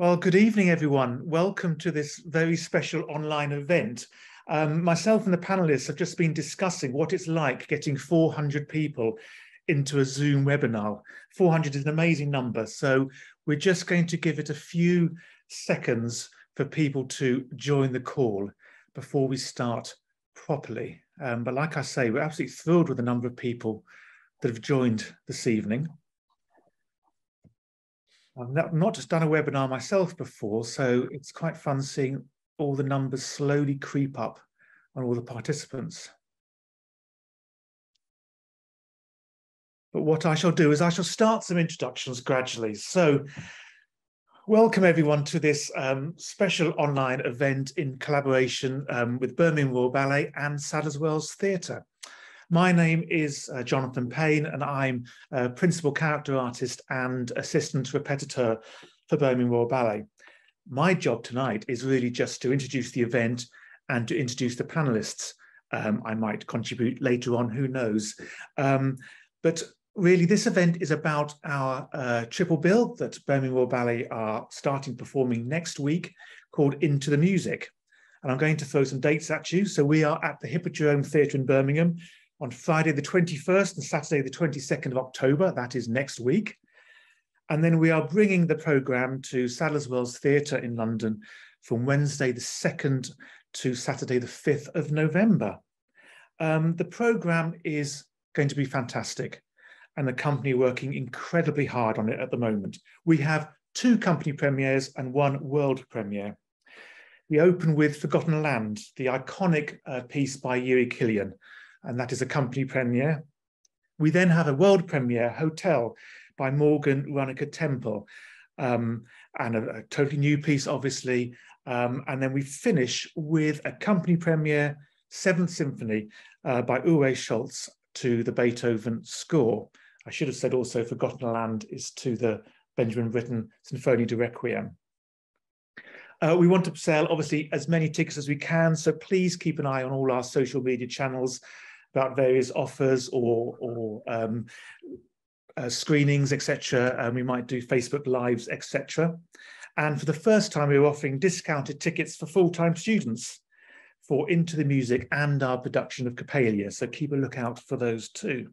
Well, good evening, everyone. Welcome to this very special online event. Um, myself and the panelists have just been discussing what it's like getting 400 people into a Zoom webinar. 400 is an amazing number, so we're just going to give it a few seconds for people to join the call before we start properly. Um, but like I say, we're absolutely thrilled with the number of people that have joined this evening. I've not just done a webinar myself before, so it's quite fun seeing all the numbers slowly creep up on all the participants. But what I shall do is I shall start some introductions gradually. So welcome everyone to this um, special online event in collaboration um, with Birmingham Royal Ballet and Sadler's Wells Theatre. My name is uh, Jonathan Payn, and I'm a principal character artist and assistant repetiteur for Birmingham Royal Ballet. My job tonight is really just to introduce the event and to introduce the panelists. Um, I might contribute later on, who knows. Um, but really, this event is about our uh, triple bill that Birmingham Royal Ballet are starting performing next week called Into the Music. And I'm going to throw some dates at you. So we are at the Hippodrome Theatre in Birmingham on Friday the 21st and Saturday the 22nd of October, that is next week. And then we are bringing the programme to Sadler's Wells Theatre in London from Wednesday the 2nd to Saturday the 5th of November. Um, the programme is going to be fantastic and the company working incredibly hard on it at the moment. We have two company premieres and one world premiere. We open with Forgotten Land, the iconic uh, piece by Jiří Kylián, and that is a company premiere. We then have a world premiere, Hotel, by Morgann Runacre-Temple, um, and a, a, totally new piece, obviously. Um, and then we finish with a company premiere, Seventh Symphony, uh, by Uwe Scholz to the Beethoven score. I should have said also Forgotten Land is to the Benjamin Britten Sinfonia da Requiem. Uh, we want to sell, obviously, as many tickets as we can, so please keep an eye on all our social media channels about various offers or, or um, uh, screenings, etc. And we might do Facebook Lives, etc. And for the first time, we are offering discounted tickets for full-time students for Into the Music and our production of Coppelia. So keep a lookout for those too.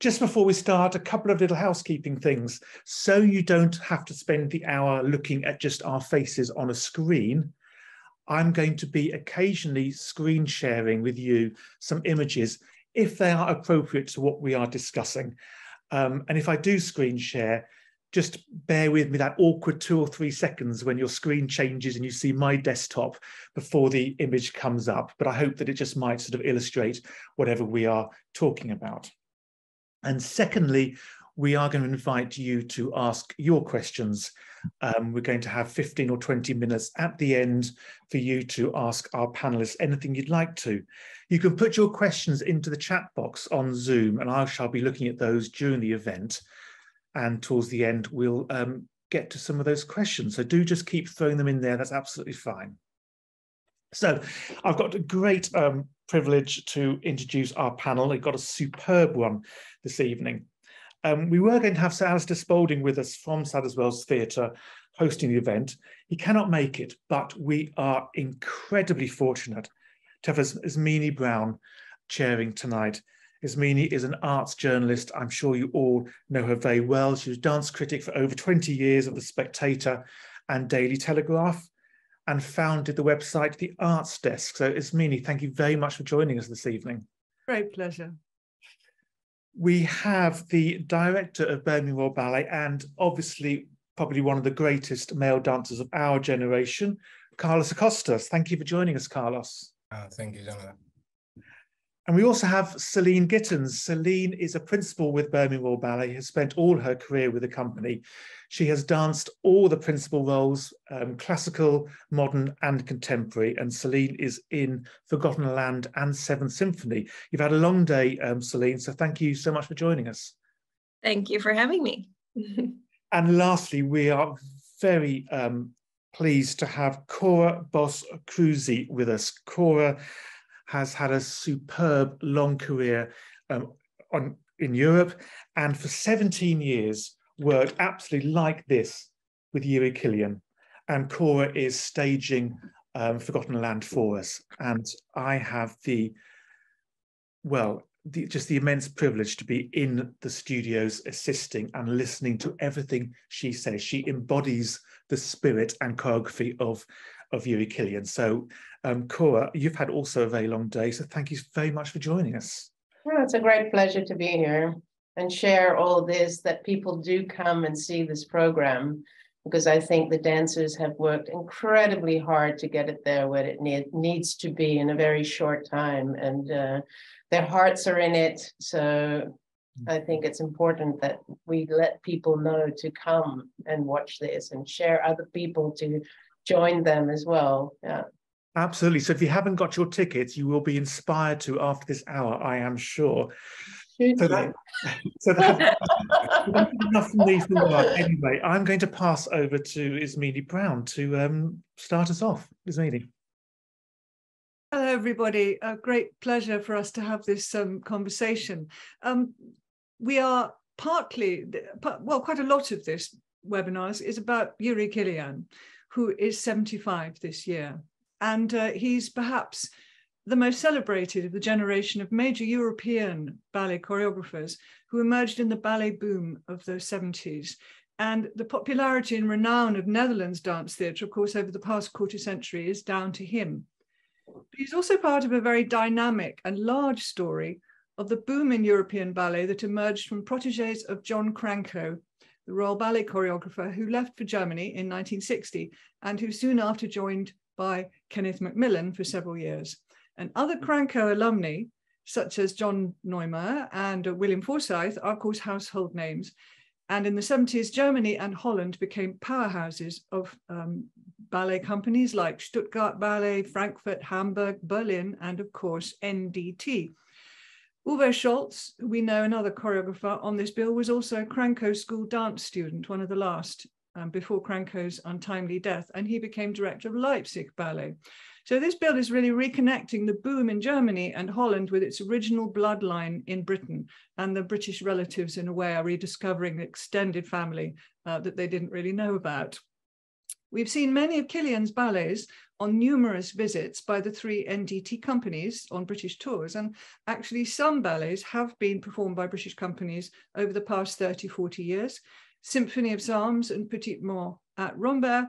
Just before we start, a couple of little housekeeping things. So you don't have to spend the hour looking at just our faces on a screen, I'm going to be occasionally screen sharing with you some images if they are appropriate to what we are discussing. Um, and if I do screen share, just bear with me that awkward two or three seconds when your screen changes and you see my desktop before the image comes up. But I hope that it just might sort of illustrate whatever we are talking about. And secondly, we are going to invite you to ask your questions. Um, we're going to have 15 or 20 minutes at the end for you to ask our panelists anything you'd like to. You can put your questions into the chat box on Zoom and I shall be looking at those during the event. And towards the end, we'll um, get to some of those questions. So do just keep throwing them in there. That's absolutely fine. So I've got a great um, privilege to introduce our panel. We've got a superb one this evening. Um, we were going to have Sir Alistair Spalding with us from Sadler's Wells Theatre hosting the event. He cannot make it, but we are incredibly fortunate to have Ismene Brown chairing tonight. Ismene is an arts journalist. I'm sure you all know her very well. She was dance critic for over 20 years of The Spectator and Daily Telegraph and founded the website The Arts Desk. So Ismene, thank you very much for joining us this evening. Great pleasure we have the director of Birmingham Royal Ballet and obviously probably one of the greatest male dancers of our generation, Carlos Acosta. Thank you for joining us, Carlos. Uh, thank you, Jonathan. And we also have Celine Gittens. Celine is a principal with Birmingham Royal Ballet, has spent all her career with the company. She has danced all the principal roles, um, classical, modern, and contemporary. And Celine is in Forgotten Land and Seventh Symphony. You've had a long day, um, Celine, so thank you so much for joining us. Thank you for having me. and lastly, we are very um, pleased to have Cora Bos Kroese with us. Cora has had a superb long career um, on, in Europe and for 17 years worked absolutely like this with Yuri Kylián, and Cora is staging um, Forgotten Land for us. And I have the, well, the, just the immense privilege to be in the studios assisting and listening to everything she says. She embodies the spirit and choreography of, of Yuri Kylián. So, um, Cora, you've had also a very long day. So, thank you very much for joining us. Well, it's a great pleasure to be here and share all this that people do come and see this program because I think the dancers have worked incredibly hard to get it there where it need, needs to be in a very short time. And uh, their hearts are in it. So I think it's important that we let people know to come and watch this and share other people to join them as well. Yeah. Absolutely. So if you haven't got your tickets, you will be inspired to after this hour, I am sure. So, that, so that, enough from me for a Anyway, I'm going to pass over to Ismene Brown to um, start us off. Ismene. Hello, everybody. A great pleasure for us to have this um, conversation. Um, we are partly, well, quite a lot of this webinar is about Yuri Kylián, who is 75 this year. And uh, he's perhaps the most celebrated of the generation of major European ballet choreographers who emerged in the ballet boom of the 70s. And the popularity and renown of Netherlands dance theatre, of course, over the past quarter century is down to him. But he's also part of a very dynamic and large story of the boom in European ballet that emerged from proteges of John Cranko, the Royal Ballet choreographer who left for Germany in 1960 and who soon after joined by Kenneth Macmillan for several years. And other Cranko alumni, such as John Neumeier and William Forsythe, are of course household names. And in the 70s, Germany and Holland became powerhouses of um, ballet companies like Stuttgart Ballet, Frankfurt, Hamburg, Berlin, and of course, NDT. Uwe Scholz, we know another choreographer on this bill, was also a Cranko school dance student, one of the last um, before Cranko's untimely death, and he became director of Leipzig Ballet. So this bill is really reconnecting the boom in Germany and Holland with its original bloodline in Britain. And the British relatives, in a way, are rediscovering the extended family uh, that they didn't really know about. We've seen many of Kylián's ballets on numerous visits by the three NDT companies on British tours. And actually, some ballets have been performed by British companies over the past 30, 40 years. Symphony of Psalms and Petite Mort at Rambert,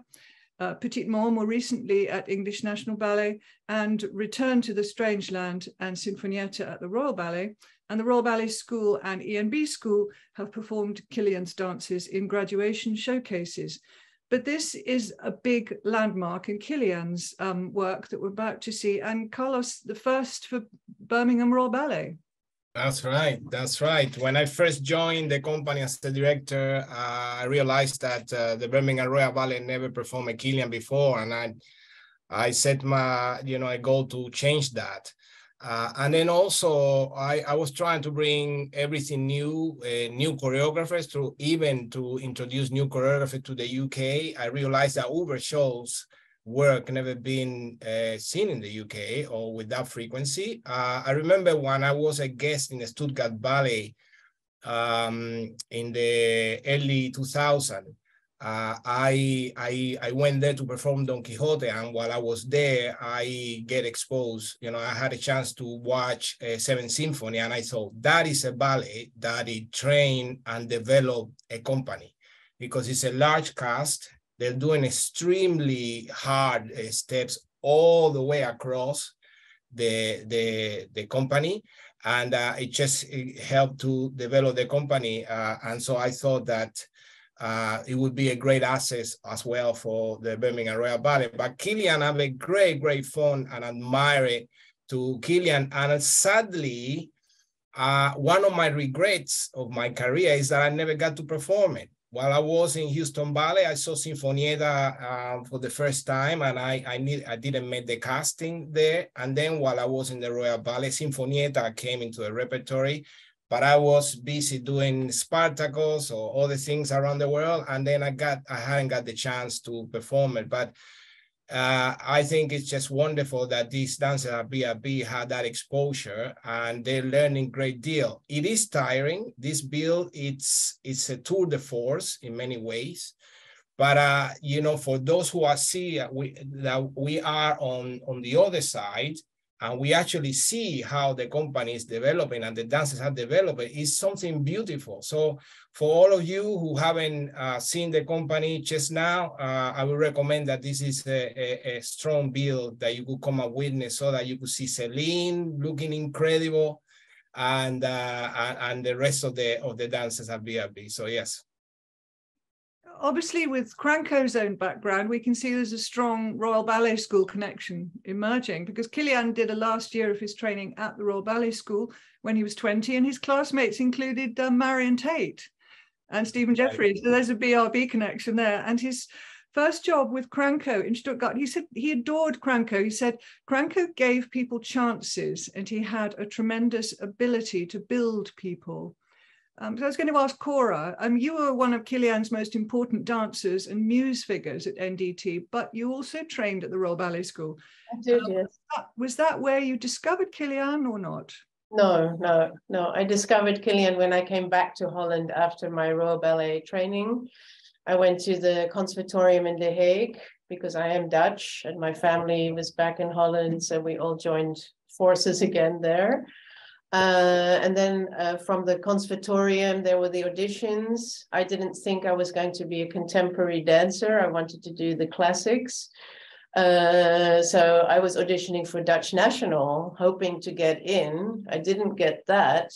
uh, Petite Mort more recently at English National Ballet, and Return to the Strange Land and Sinfonietta at the Royal Ballet. And the Royal Ballet School and ENB School have performed Kylián's dances in graduation showcases. But this is a big landmark in Kylián's um, work that we're about to see. And Carlos, the first for Birmingham Royal Ballet. That's right. That's right. When I first joined the company as the director, uh, I realized that uh, the Birmingham Royal Ballet never performed a Kylián before, and I, I set my, you know, a goal to change that. Uh, and then also, I, I was trying to bring everything new, uh, new choreographers to even to introduce new choreography to the UK. I realized that Uwe Scholz work never been uh, seen in the UK or with that frequency. Uh, I remember when I was a guest in the Stuttgart Ballet um, in the early 2000. Uh, I, I I went there to perform Don Quixote, and while I was there, I get exposed. You know, I had a chance to watch uh, Seventh Symphony, and I thought that is a ballet that it trained and developed a company because it's a large cast they're doing extremely hard uh, steps all the way across the the the company, and uh, it just it helped to develop the company. Uh, and so I thought that uh, it would be a great asset as well for the Birmingham Royal Ballet. But Kylián have a great, great fun and admire it to Kylián. And sadly, uh, one of my regrets of my career is that I never got to perform it while I was in Houston Ballet, I saw Sinfonietta um, for the first time, and I I, need, I didn't make the casting there. And then while I was in the Royal Ballet, Sinfonietta came into the repertory, but I was busy doing Spartacus or other things around the world, and then I got I hadn't got the chance to perform it. But uh, I think it's just wonderful that these dancers at BRB had that exposure and they're learning great deal. It is tiring. This bill, it's it's a tour de force in many ways, But uh, you know, for those who are see we that we are on on the other side, and we actually see how the company is developing and the dances are developing is something beautiful. So for all of you who haven't uh, seen the company just now, uh, I would recommend that this is a, a, a, strong build that you could come and witness so that you could see Celine looking incredible and uh, and the rest of the of the dancers at BRB. So yes obviously with Cranko's own background, we can see there's a strong Royal Ballet School connection emerging because Kylián did a last year of his training at the Royal Ballet School when he was 20 and his classmates included uh, Marion Tait and Stephen Jefferies. So there's a BRB connection there. And his first job with Cranko in Stuttgart, he said he adored Cranko. He said Cranko gave people chances and he had a tremendous ability to build people. Um, so I was going to ask Cora, um, you were one of Kylián's most important dancers and muse figures at NDT, but you also trained at the Royal Ballet School. I did, um, yes. Was that, was that where you discovered Kylián or not? No, no, no. I discovered Kylián when I came back to Holland after my Royal Ballet training. I went to the Conservatorium in The Hague because I am Dutch and my family was back in Holland. So we all joined forces again there. Uh, and then uh, from the conservatorium, there were the auditions. I didn't think I was going to be a contemporary dancer. I wanted to do the classics. Uh, so I was auditioning for Dutch National, hoping to get in. I didn't get that.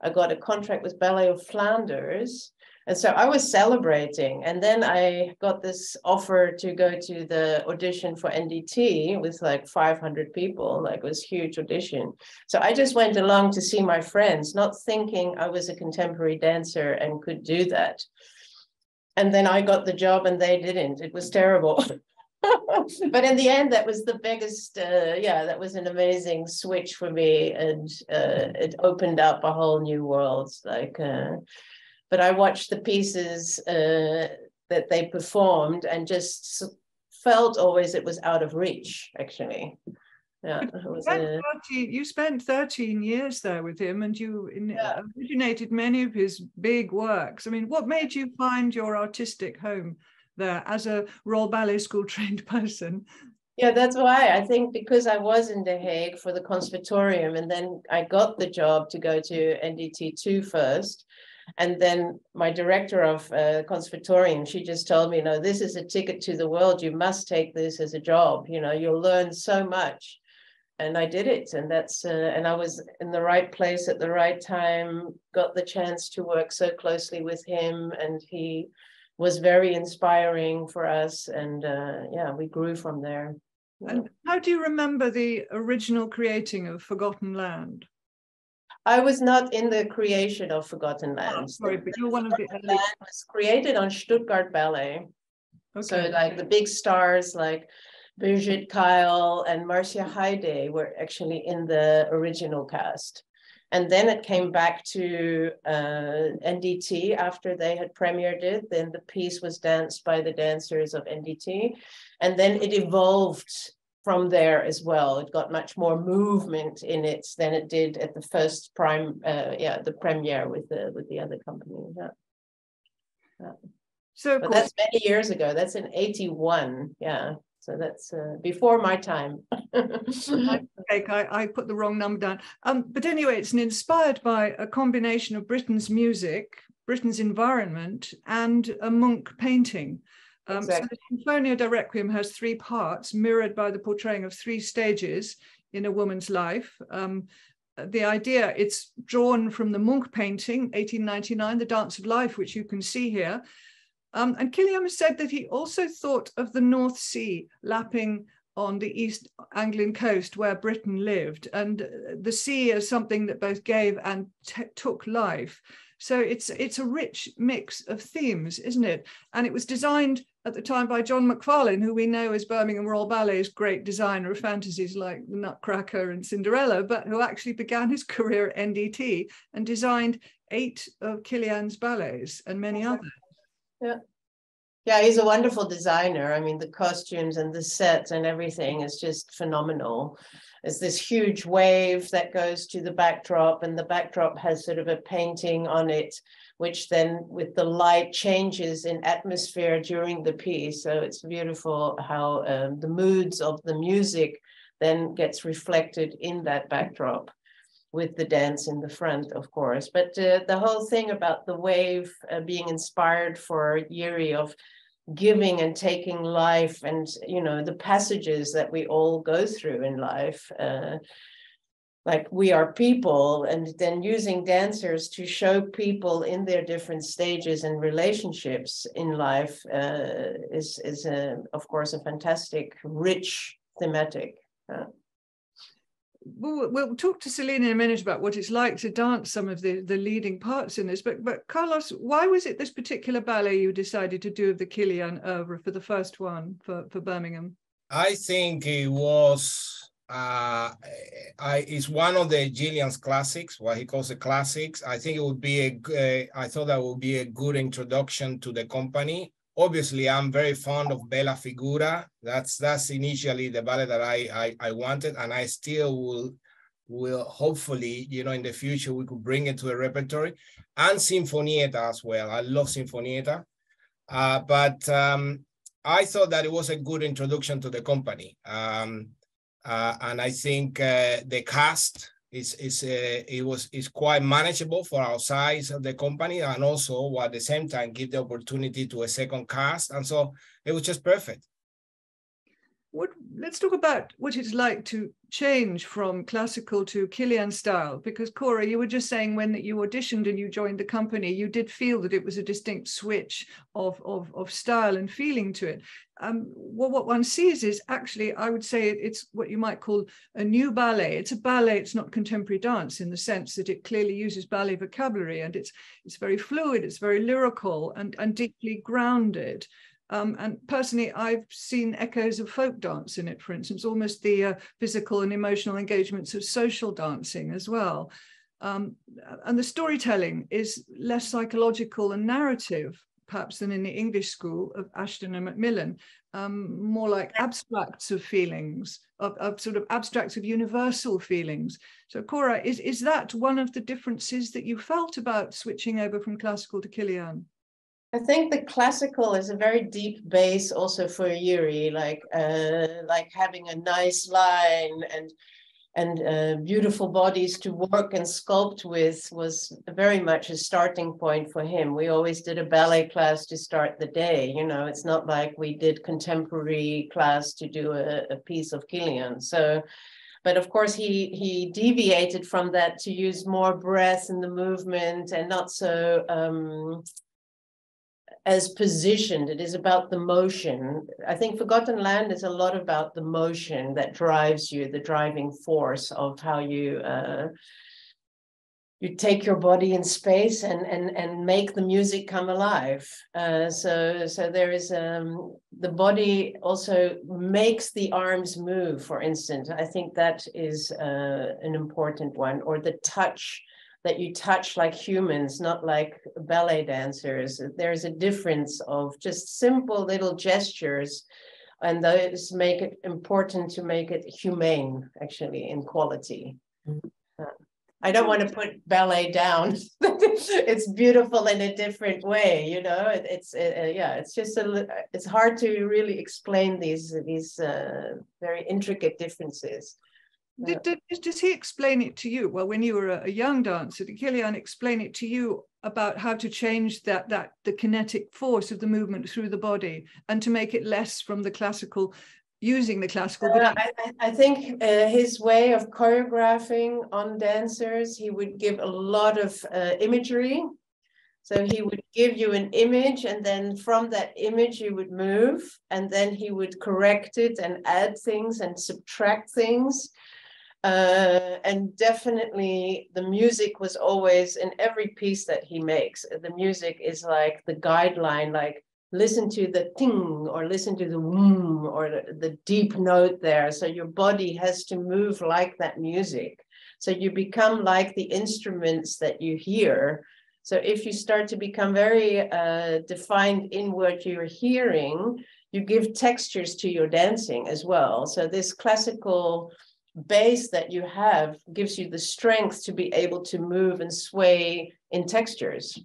I got a contract with Ballet of Flanders. And so I was celebrating. And then I got this offer to go to the audition for NDT with like 500 people, like it was huge audition. So I just went along to see my friends, not thinking I was a contemporary dancer and could do that. And then I got the job and they didn't. It was terrible. but in the end, that was the biggest, uh, yeah, that was an amazing switch for me. And uh, it opened up a whole new world. Like, uh, but I watched the pieces uh, that they performed and just felt always it was out of reach, actually. Yeah, you spent, 30, you spent 13 years there with him and you yeah. originated many of his big works. I mean, what made you find your artistic home there as a Royal Ballet School trained person? Yeah, that's why I think because I was in The Hague for the conservatorium and then I got the job to go to NDT2 first. And then my director of uh, conservatorium, she just told me, no, this is a ticket to the world. You must take this as a job. You know, you'll learn so much. And I did it. And that's, uh, and I was in the right place at the right time, got the chance to work so closely with him. And he was very inspiring for us. And uh, yeah, we grew from there. And how do you remember the original creating of Forgotten Land? I was not in the creation of Forgotten Lands. Oh, sorry, but you're one of the Land was created on Stuttgart Ballet. Okay. So like the big stars like Birgit Keil and Marcia Haydée were actually in the original cast. And then it came back to uh, NDT after they had premiered it. Then the piece was danced by the dancers of NDT. And then it evolved from there as well. It got much more movement in it than it did at the first prime, uh, yeah, the premiere with the with the other company. Yeah. yeah. So but that's many years ago. That's in '81. Yeah. So that's uh, before my time. I, I put the wrong number down. Um, but anyway, it's an inspired by a combination of Britten's music, Britten's environment, and a Munch painting. Um, exactly. So the Sinfonia da Requiem has three parts, mirrored by the portraying of three stages in a woman's life. Um, the idea, it's drawn from the Munch painting, 1899, The Dance of Life, which you can see here. Um, and Kilian said that he also thought of the North Sea lapping on the East Anglian coast where Britten lived, and the sea as something that both gave and took life. So it's it's a rich mix of themes, isn't it? And it was designed at the time by John Macfarlane, who we know as Birmingham Royal Ballet's great designer of fantasies like the Nutcracker and Cinderella, but who actually began his career at NDT and designed eight of Kilian's ballets and many oh, others. Yeah. Yeah, he's a wonderful designer. I mean, the costumes and the sets and everything is just phenomenal. There's this huge wave that goes to the backdrop, and the backdrop has sort of a painting on it which then with the light changes in atmosphere during the piece. So it's beautiful how um, the moods of the music then gets reflected in that backdrop with the dance in the front, of course. But uh, the whole thing about the wave uh, being inspired for Yuri of giving and taking life and, you know, the passages that we all go through in life, uh, like we are people and then using dancers to show people in their different stages and relationships in life uh, is, is a, of course, a fantastic, rich thematic. Uh, we'll, we'll talk to Selena in a minute about what it's like to dance some of the, the leading parts in this. But but Carlos, why was it this particular ballet you decided to do of the Kylián oeuvre for the first one for, for Birmingham? I think it was uh, I, it's one of the Kylián's classics, what he calls the classics. I think it would be a, uh, I thought that would be a good introduction to the company obviously I'm very fond of Bella Figura. That's that's initially the ballet that I, I I wanted, and I still will will hopefully you know in the future we could bring it to a repertory and Sinfonietta as well. I love Sinfonietta, uh, but um, I thought that it was a good introduction to the company, um, uh, and I think uh, the cast is is uh, it was is quite manageable for our size of the company and also at the same time give the opportunity to a second cast. And so it was just perfect. What let's talk about what it's like to change from classical to Kylián style because Cora you were just saying when you auditioned and you joined the company you did feel that it was a distinct switch of of, of style and feeling to it um, well, what one sees is actually I would say it's what you might call a new ballet it's a ballet it's not contemporary dance in the sense that it clearly uses ballet vocabulary and it's it's very fluid it's very lyrical and and deeply grounded um, and personally, I've seen echoes of folk dance in it, for instance, almost the uh, physical and emotional engagements of social dancing as well. Um, and the storytelling is less psychological and narrative, perhaps, than in the English school of Ashton and Macmillan, um, more like abstracts of feelings, of, of, sort of abstracts of universal feelings. So, Cora, is, is that one of the differences that you felt about switching over from classical to Kylián? I think the classical is a very deep base also for Yuri, like uh, like having a nice line and and uh, beautiful bodies to work and sculpt with was very much a starting point for him. We always did a ballet class to start the day. You know, it's not like we did contemporary class to do a, a piece of Kylián. So, but of course he he deviated from that to use more breath in the movement and not so um, as positioned. It is about the motion. I think Forgotten Land is a lot about the motion that drives you, the driving force of how you uh, you take your body in space and and and make the music come alive. Uh, so so there is um, the body also makes the arms move. For instance, I think that is uh, an important one, or the touch that you touch like humans, not like ballet dancers. There's a difference of just simple little gestures, and those make it important to make it humane, actually, in quality. Mm-hmm. I don't want to put ballet down. it's beautiful in a different way, you know. It, it's uh, yeah, it's just a. It's hard to really explain these these uh, very intricate differences. Did, did, does he explain it to you? Well, when you were a, a young dancer, did Kylián explain it to you about how to change that that the kinetic force of the movement through the body and to make it less from the classical using the classical uh, I, I, think uh, his way of choreographing on dancers he would give a lot of uh, imagery. So he would give you an image and then from that image you would move and then he would correct it and add things and subtract things uh, and definitely the music was always in every piece that he makes. The music is like the guideline, like listen to the ting or listen to the wum or the, the deep note there. So your body has to move like that music. So you become like the instruments that you hear. So if you start to become very uh, defined in what you're hearing, you give textures to your dancing as well. So this classical base that you have gives you the strength to be able to move and sway in textures.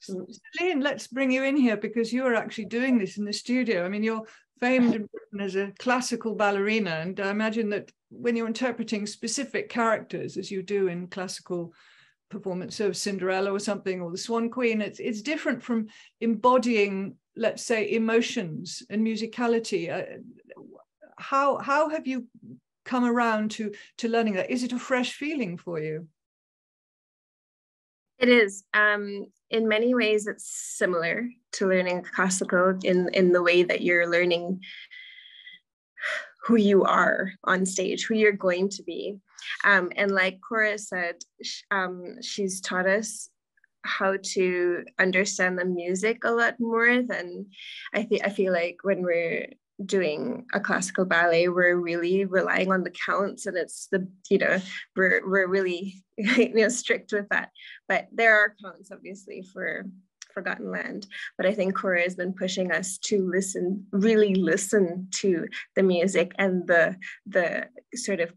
Celine, let's bring you in here because you are actually doing this in the studio. I mean, you're famed as a classical ballerina, and I imagine that when you're interpreting specific characters, as you do in classical performance of Cinderella or something, or the Swan Queen, it's it's different from embodying, let's say, emotions and musicality. Uh, how how have you come around to to learning that? Is it a fresh feeling for you? It is. Um, in many ways, it's similar to learning classical in in the way that you're learning who you are on stage, who you're going to be. Um, and like Cora said, um, she's taught us how to understand the music a lot more than I think I feel like when we're doing a classical ballet we're really relying on the counts and it's the you know we're we're really you know strict with that. But there are counts obviously for forgotten land. But i think cora has been pushing us to listen really listen to the music and the the sort of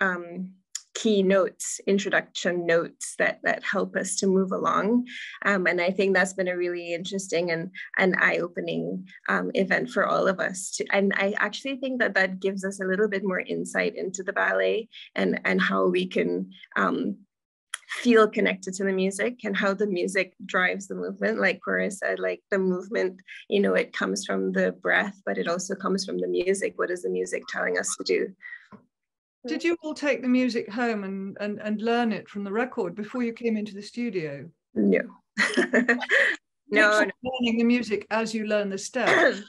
um key notes, introduction notes that that help us to move along. Um, and I think that's been a really interesting and an eye-opening um, event for all of us. To, and I actually think that that gives us a little bit more insight into the ballet and, and how we can um, feel connected to the music and how the music drives the movement like Cora said like the movement you know it comes from the breath but it also comes from the music what is the music telling us to do did you all take the music home and, and, and learn it from the record before you came into the studio? No. no, no. Learning the music as you learn the steps.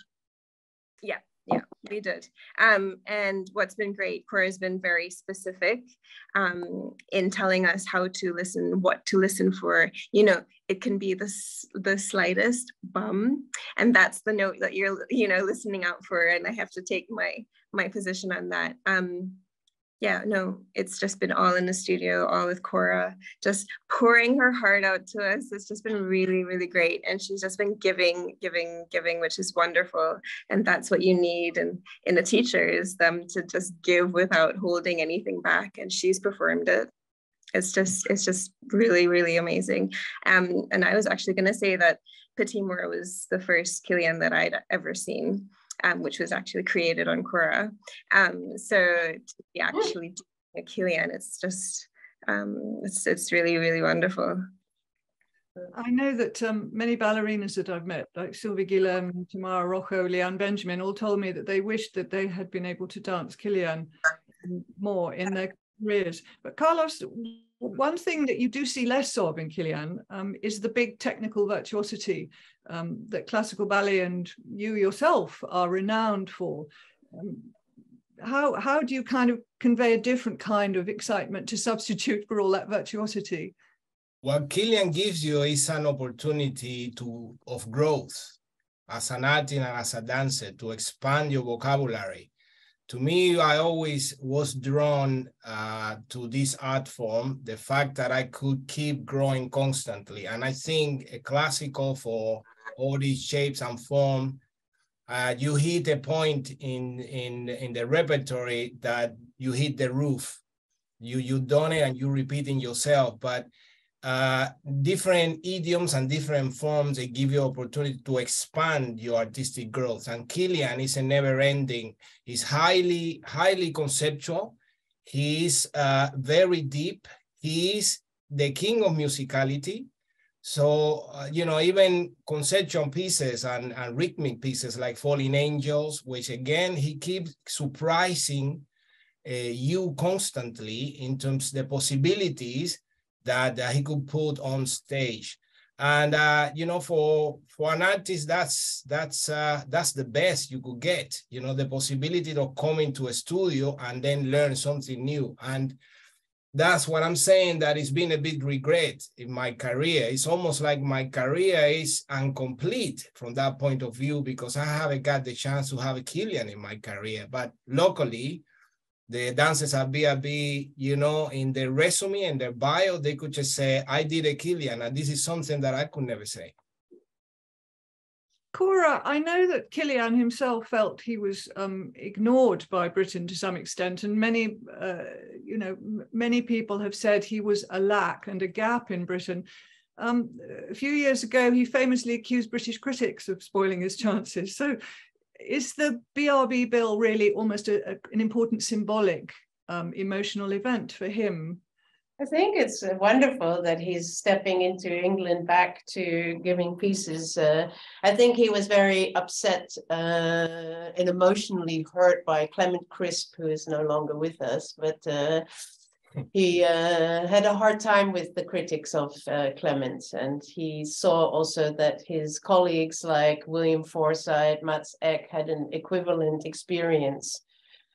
yeah, yeah, we did. Um, and what's been great, Cora has been very specific um, in telling us how to listen, what to listen for. You know, it can be the, the slightest bum, and that's the note that you're, you know, listening out for. And I have to take my my position on that. Um, yeah, no, it's just been all in the studio, all with Cora, just pouring her heart out to us. It's just been really, really great. And she's just been giving, giving, giving, which is wonderful. And that's what you need and in a teacher is them to just give without holding anything back. And she's performed it. It's just, it's just really, really amazing. Um, and I was actually gonna say that Petite Mort was the first Kylián that I'd ever seen um, which was actually created on Cora. Um, so to be actually doing a Kylián, it's just, um, it's, it's really, really wonderful. I know that um, many ballerinas that I've met, like Sylvie Guillem, Tamara Rojo, Leanne Benjamin, all told me that they wished that they had been able to dance Kylián more in their careers. But Carlos, one thing that you do see less of in Kylián um, is the big technical virtuosity um, that classical ballet and you yourself are renowned for. Um, how, how do you kind of convey a different kind of excitement to substitute for all that virtuosity? What Kylián gives you is an opportunity to of growth as an artist and as a dancer to expand your vocabulary to me, I always was drawn uh, to this art form, the fact that I could keep growing constantly. And I think a classical for all these shapes and form, uh, you hit a point in, in, in the repertory that you hit the roof. You, you done it and you're repeating yourself, but uh, different idioms and different forms, they give you opportunity to expand your artistic growth. And Kylián is a never ending, he's highly, highly conceptual. He's uh, very deep. He is the king of musicality. So, uh, you know, even conceptual pieces and, and rhythmic pieces like Falling Angels, which again, he keeps surprising uh, you constantly in terms of the possibilities that, that he could put on stage. And uh, you know, for for an artist, that's that's uh, that's the best you could get. You know, the possibility of coming to a studio and then learn something new. And that's what I'm saying. That it's been a big regret in my career. It's almost like my career is incomplete from that point of view because I haven't got the chance to have a Kylián in my career. But luckily, the dancers at BRB, you know, in their resume and their bio, they could just say, I did a Kylián, and this is something that I could never say. Cora, I know that Kylián himself felt he was um, ignored by Britain to some extent, and many, uh, you know, many people have said he was a lack and a gap in Britain. Um, a few years ago, he famously accused British critics of spoiling his chances. So, is the BRB bill really almost a, a, an important symbolic um, emotional event for him? I think it's wonderful that he's stepping into England back to giving pieces. Uh, I think he was very upset uh, and emotionally hurt by Clement Crisp, who is no longer with us, but uh, he uh, had a hard time with the critics of uh, Clement, and he saw also that his colleagues like William Forsythe, Mats Ek had an equivalent experience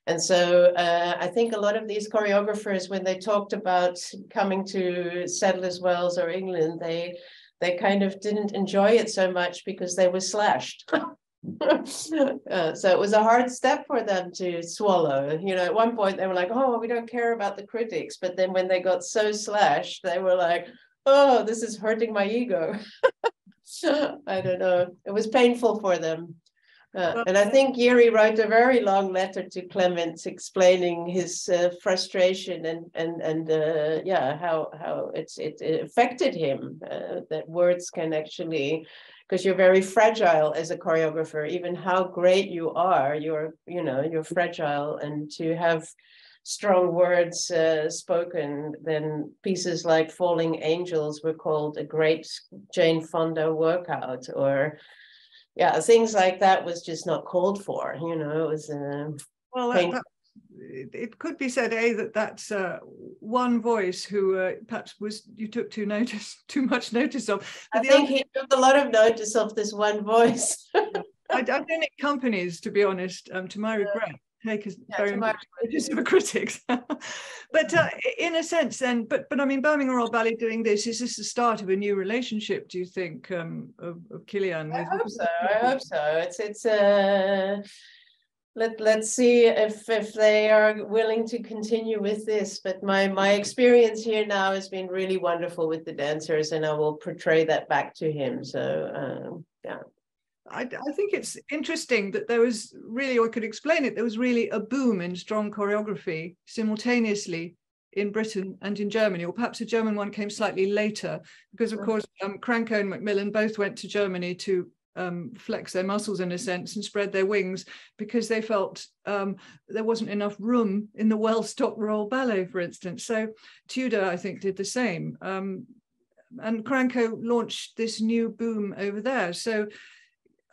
and so uh, I think a lot of these choreographers, when they talked about coming to Sadler's Wells or England, they they kind of didn't enjoy it so much because they were slashed. uh, so it was a hard step for them to swallow. You know, at one point they were like, "Oh, we don't care about the critics," but then when they got so slashed, they were like, "Oh, this is hurting my ego." I don't know. It was painful for them. Uh, and I think Jiri wrote a very long letter to Clements explaining his uh, frustration and and and uh, yeah how how it's it, it affected him uh, that words can actually because you're very fragile as a choreographer even how great you are you're you know you're fragile and to have strong words uh, spoken then pieces like falling angels were called a great Jane Fonda workout or yeah, things like that was just not called for. You know, it was. Uh, well, that, that, it could be said, a that that's uh, one voice who uh, perhaps was you took too notice, too much notice of. But I think other, he took a lot of notice of this one voice. I, don't think companies, to be honest, um, to my regret take as yeah, very much notice of critics. but uh, in a sense, then, but but I mean, Birmingham Royal Ballet doing this is this the start of a new relationship? Do you think um, of, of Kylián? I hope so. I hope so. It's it's uh, let let's see if if they are willing to continue with this. But my my experience here now has been really wonderful with the dancers, and I will portray that back to him. So um, yeah. I, I, think it's interesting that there was really, or I could explain it, there was really a boom in strong choreography simultaneously in Britain and in Germany, or perhaps the German one came slightly later, because of course um, Cranko and Macmillan both went to Germany to um, flex their muscles in a sense and spread their wings because they felt um, there wasn't enough room in the well-stocked Royal Ballet, for instance. So Tudor, I think, did the same. Um, and Cranko launched this new boom over there. So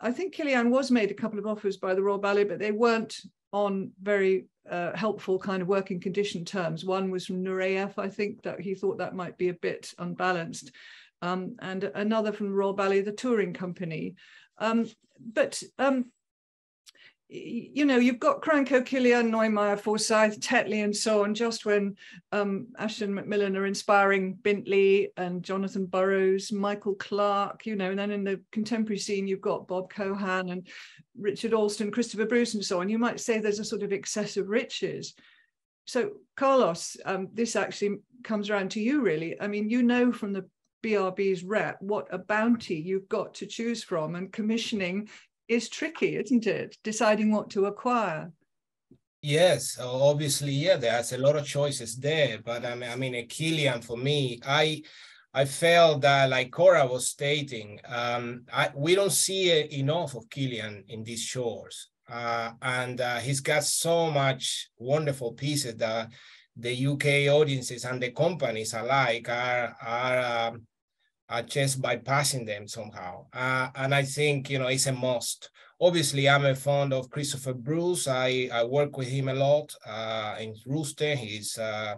I think Kylián was made a couple of offers by the Royal Ballet, but they weren't on very uh, helpful kind of working condition terms. One was from Nureyev, I think that he thought that might be a bit unbalanced, um, and another from Royal Ballet, the touring company. Um, but um, you know, you've got Cranko, Kylián, Neumeier, Forsythe, Tetley, and so on, just when um, Ashton Macmillan are inspiring Bintley and Jonathan Burrows, Michael Clark, you know, and then in the contemporary scene, you've got Bob Cohan and Richard Alston, Christopher Bruce, and so on. You might say there's a sort of excess of riches. So, Carlos, um, this actually comes around to you, really. I mean, you know from the BRB's rep what a bounty you've got to choose from, and commissioning is tricky, isn't it? Deciding what to acquire. Yes, obviously, yeah, there's a lot of choices there. But I mean, I mean, for me, I I felt that, like Cora was stating, um, I, we don't see enough of Kylián in these shores, uh, and uh, he's got so much wonderful pieces that the UK audiences and the companies alike are are um, uh, just bypassing them somehow. Uh, and I think, you know, it's a must. Obviously, I'm a fond of Christopher Bruce. I, I work with him a lot uh, in Rooster. He's uh,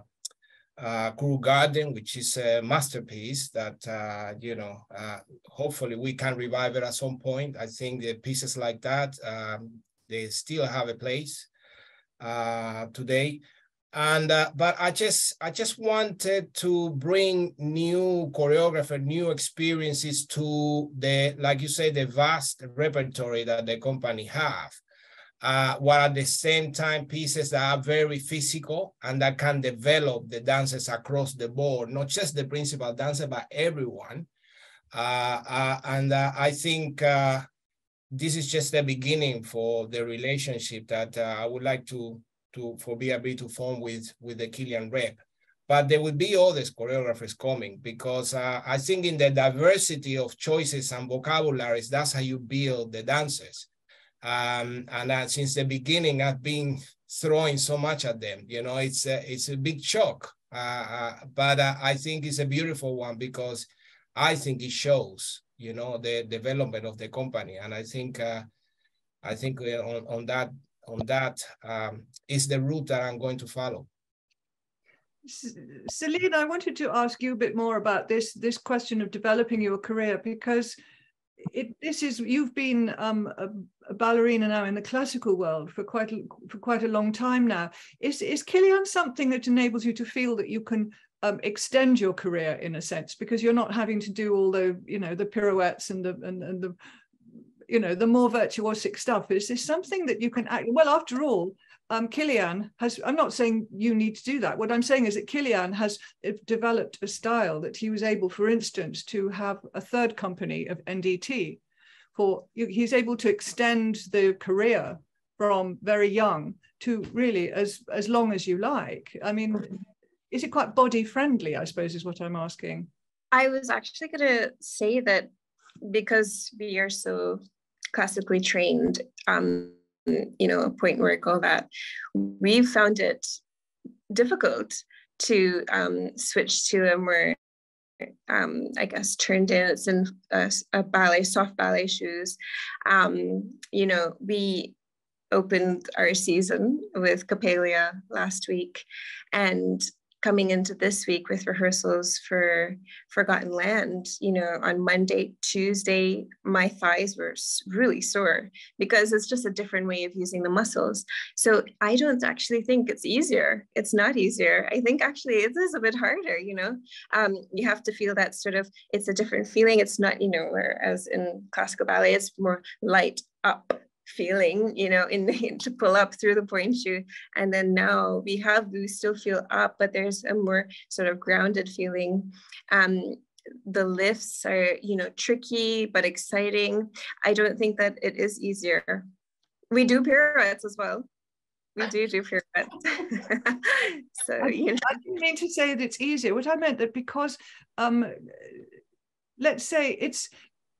uh, Cruel Garden, which is a masterpiece that, uh, you know, uh, hopefully we can revive it at some point. I think the pieces like that, um, they still have a place uh, today and uh, but i just i just wanted to bring new choreographer new experiences to the like you say the vast repertory that the company have. Uh, while at the same time pieces that are very physical and that can develop the dancers across the board not just the principal dancer but everyone. Uh, uh and uh, i think uh, this is just the beginning for the relationship that i would like to to for BRB to form with with the Kylián rep. but there will be other choreographers coming because uh, I think in the diversity of choices and vocabularies, that's how you build the dances. Um, and uh, since the beginning, I've been throwing so much at them. You know, it's a, it's a big shock, uh, uh but uh, I think it's a beautiful one because I think it shows, you know, the development of the company, and I think uh, I think on, on that on that um, is the route that I'm going to follow. Céline, I wanted to ask you a bit more about this this question of developing your career because it, this is you've been um, a, a, ballerina now in the classical world for quite a, for quite a long time now. Is is Kylián something that enables you to feel that you can um, extend your career in a sense because you're not having to do all the you know the pirouettes and the and, and the you know the more virtuosic stuff is this something that you can act well after all um, Kylián has, I'm not saying you need to do that. What I'm saying is that Kylián has uh, developed a style that he was able, for instance, to have a third company of NDT. For he's able to extend the career from very young to really as as long as you like. I mean, is it quite body friendly? I suppose is what I'm asking. I was actually going to say that because we are so classically trained. Um, you know, a pointe work, all that, we've found it difficult to um, switch to a more, um, I guess, turned in. and a, a ballet, soft ballet shoes. Um, you know, we opened our season with Coppelia last week, and coming into this week with rehearsals for Forgotten Land, you know, on Monday, Tuesday, my thighs were really sore because it's just a different way of using the muscles. So I don't actually think it's easier. It's not easier. I think actually it is a bit harder, you know. Um, you have to feel that sort of, it's a different feeling. It's not, you know, whereas in classical ballet, it's more light up feeling, you know, in the, to pull up through the pointe shoe. And then now we have, we still feel up, but there's a more sort of grounded feeling. Um, the lifts are, you know, tricky but exciting. I don't think that it is easier. We do pirouettes as well. We do do pirouettes. so, you know. I didn't mean to say that it's easier. What I meant that because um, let's say it's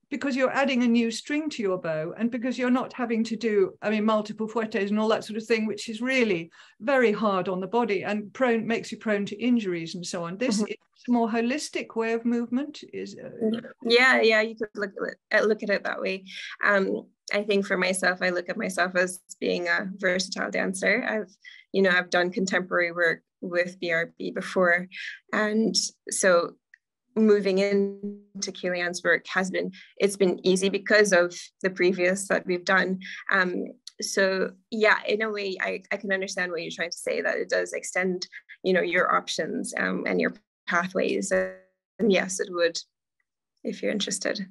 because you're adding a new string to your bow and because you're not having to do i mean multiple fouettes and all that sort of thing which is really very hard on the body and prone makes you prone to injuries and so on. This mm-hmm. is a more holistic way of movement is uh, mm, yeah yeah you could look at it, look at it that way. Um, i think for myself i look at myself as being a versatile dancer. I've you know i've done contemporary work with brb before. And so moving into Kylián's work has been it's been easy because of the previous that we've done. Um, so yeah, in a way, I, I can understand what you're trying to say that it does extend, you know, your options um, and your pathways. And yes, it would, if you're interested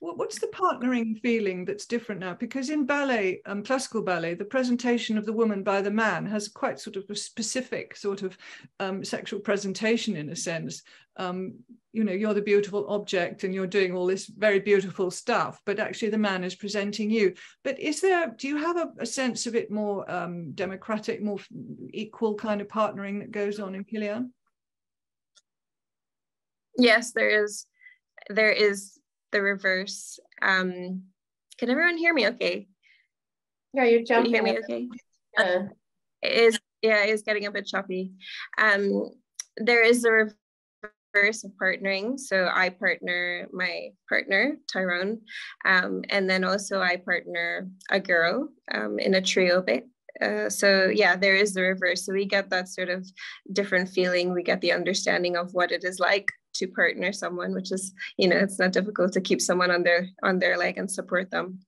what's the partnering feeling that's different now? Because in ballet, um, classical ballet, the presentation of the woman by the man has quite sort of a specific sort of um, sexual presentation in a sense. Um, you know, you're the beautiful object and you're doing all this very beautiful stuff, but actually the man is presenting you. But is there, do you have a, a sense of it more um, democratic, more equal kind of partnering that goes on in Kylián? Yes, there is. There is the reverse. Um, can everyone hear me okay? Yeah, you're jumping. Can you hear me okay? Yeah. Uh, it is yeah, is getting a bit choppy. Um, there is a reverse of partnering. So I partner my partner, Tyrone, um, and then also I partner a girl um, in a trio bit. Uh, so yeah, there is the reverse. So we get that sort of different feeling. We get the understanding of what it is like to partner someone, which is, you know, it's not difficult to keep someone on their on their leg and support them.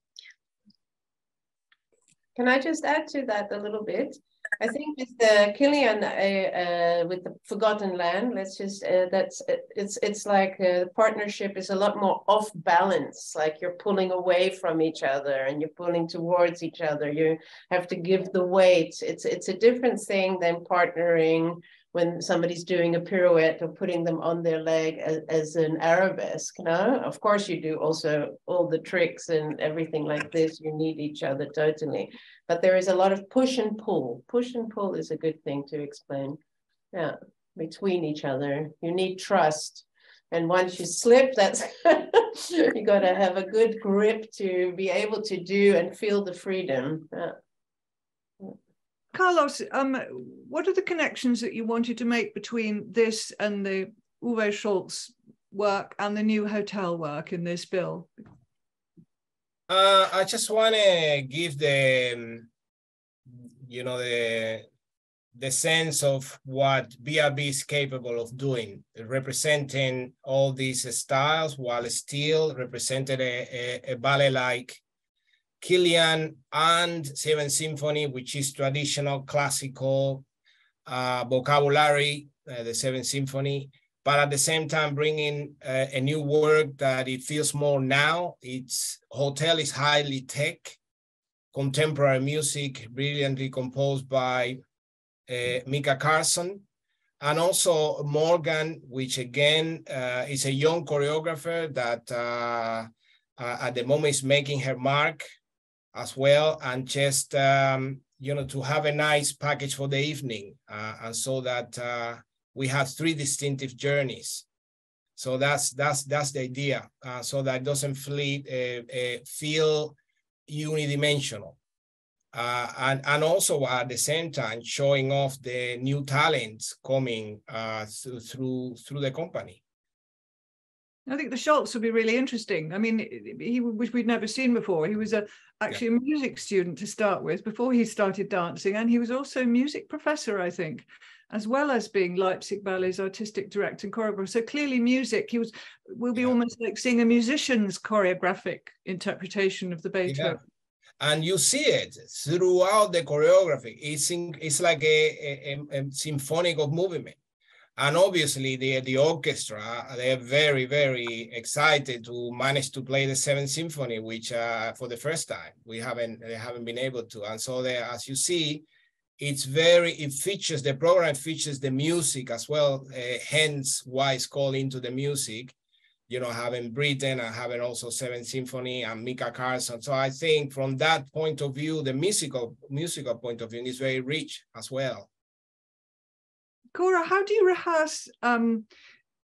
Can I just add to that a little bit? I think with the Kylián uh, uh, with the Forgotten Land, let's just uh, that's it's it's like uh, the partnership is a lot more off balance. Like you're pulling away from each other and you're pulling towards each other. You have to give the weight. It's it's a different thing than partnering when somebody's doing a pirouette or putting them on their leg as, as an arabesque. No, of course you do also all the tricks and everything like this. You need each other totally, but there is a lot of push and pull. Push and pull is a good thing to explain. Yeah. between each other. You need trust. And once you slip, that's you got to have a good grip to be able to do and feel the freedom. Carlos, um, what are the connections that you wanted to make between this and the Uwe Scholz work and the new hotel work in this bill? Uh, I just want to give the, you know, the the sense of what BRB is capable of doing, representing all these styles while still representing a, a, a ballet like Kylián and Seventh Symphony, which is traditional classical uh, vocabulary, uh, the Seventh Symphony, but at the same time bringing uh, a new work that it feels more now. Its hotel is highly tech, contemporary music, brilliantly composed by uh, Mikael Karlsson, and also Morgann, which again uh, is a young choreographer that uh, at the moment is making her mark as well, and just um, you know to have a nice package for the evening, and so that we have three distinctive journeys. So that's that's that's the idea. Uh, so that doesn't feel, uh, uh, feel unidimensional uh, and, and also at the same time showing off the new talents coming uh, through, through, through the company. I think the Scholz would be really interesting. I mean, he which we'd never seen before. He was a actually yeah. a music student to start with before he started dancing, and he was also a music professor, I think, as well as being Leipzig Ballet's artistic director and choreographer. So clearly, music. He was will be yeah. almost like seeing a musician's choreographic interpretation of the Beethoven. Yeah and you see it throughout the choreography. It's in, it's like a, a, a, symphonic of movement, and obviously the the orchestra they're very very excited to manage to play the Seventh Symphony, which uh, for the first time we haven't they haven't been able to, and so they, as you see. It's very, it features, the program features the music as well, uh, hence why it's called Into the Music you know, having Britten and having also Seventh Symphony and Mikael Karlsson. So I think from that point of view, the musical musical point of view is very rich as well. Cora, how do you rehearse um,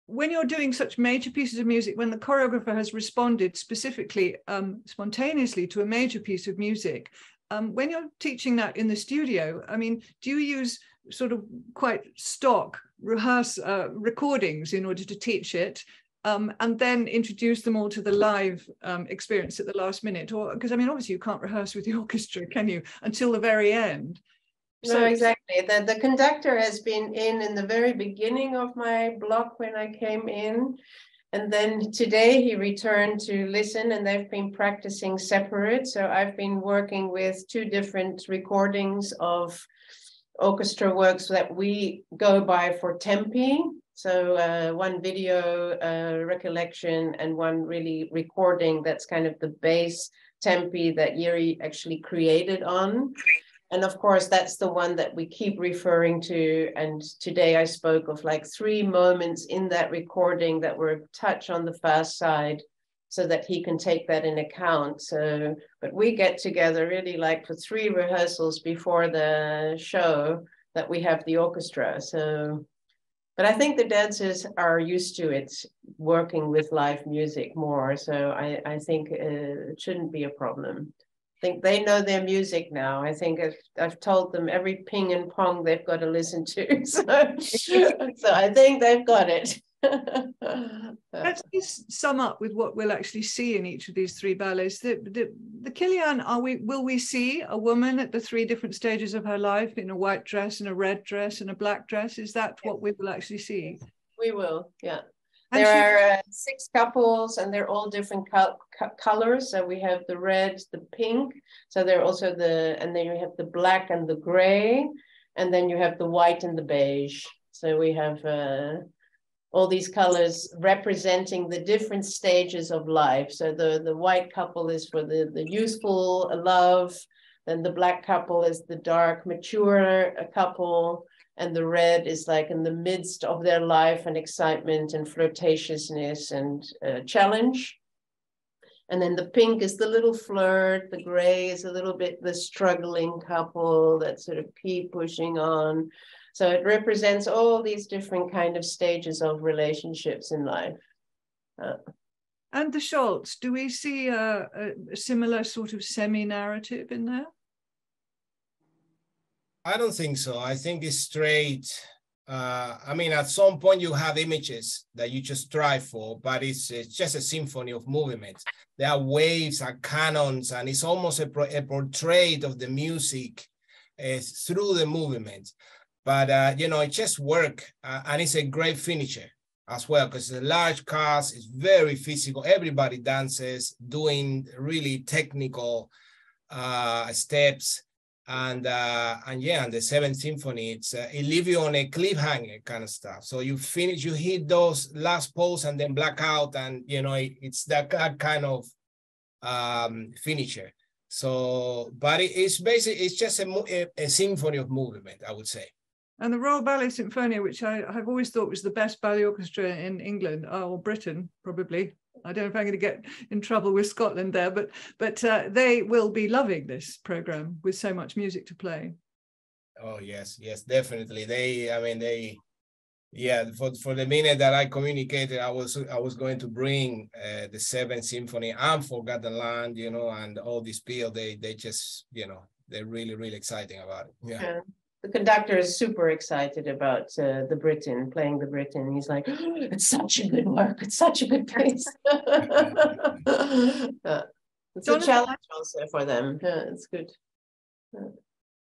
when you're doing such major pieces of music, when the choreographer has responded specifically, um, spontaneously to a major piece of music? Um, when you're teaching that in the studio, I mean, do you use sort of quite stock rehearse uh, recordings in order to teach it? um, and then introduce them all to the live um, experience at the last minute or because i mean obviously you can't rehearse with the orchestra can you until the very end so no, exactly. The, the conductor has been in in the very beginning of my block when i came in. And then today he returned to listen and they've been practicing separate. So i've been working with two different recordings of orchestra works that we go by for tempi. So uh, one video uh, recollection and one really recording that's kind of the base tempi that Jiri actually created on. And of course, that's the one that we keep referring to. And today I spoke of like three moments in that recording that were touch on the fast side so that he can take that in account. So, but we get together really like for three rehearsals before the show that we have the orchestra. So but I think the dancers are used to it, working with live music more. So I, I think uh, it shouldn't be a problem. I think they know their music now. I think I've, I've told them every ping and pong they've got to listen to. So, so I think they've got it. Let's just sum up with what we'll actually see in each of these three ballets. The, the, the Kylián, are we will we see a woman at the three different stages of her life in a white dress and a red dress and a black dress? Is that what we will actually see? We will, yeah. And there are uh, six couples and they're all different co co colors. So we have the red, the pink. So they're also the, and then you have the black and the gray. And then you have the white and the beige. So we have uh, all these colors representing the different stages of life. So the, the white couple is for the, the youthful love, then the black couple is the dark, mature couple, and the red is like in the midst of their life and excitement and flirtatiousness and uh, challenge. And then the pink is the little flirt, the gray is a little bit the struggling couple that sort of keep pushing on. So it represents all these different kind of stages of relationships in life. Uh, and the Scholz, do we see a, a similar sort of semi-narrative in there? I don't think so. I think it's straight. Uh, I mean, at some point you have images that you just strive for, but it's, it's just a symphony of movements. There are waves and cannons, and it's almost a, a portrait of the music uh, through the movements. But uh, you know, it just work, uh, and it's a great finisher as well because it's a large cast. It's very physical. Everybody dances, doing really technical uh, steps and uh and yeah and the seventh symphony it's uh, it leaves you on a cliffhanger kind of stuff. So you finish you hit those last pulse and then black out and you know it, it's that, that kind of um finisher. So but it, it's basically it's just a, a, a, symphony of movement i would say. And the royal ballet sinfonia which i have always thought was the best ballet orchestra in england or britain probably I don't know if I'm going to get in trouble with Scotland there, but but uh, they will be loving this program with so much music to play. Oh yes, yes, definitely. They, I mean, they, yeah. For for the minute that I communicated, I was I was going to bring uh, the Seventh Symphony and Forgotten Land, you know, and all this pill. They they just, you know, they're really really exciting about it. yeah. yeah the conductor is super excited about uh, the Britten playing the Britten. He's like, oh, "It's such a good work. It's such a good piece." uh, it's Jonathan, a challenge also for them. Yeah, it's good.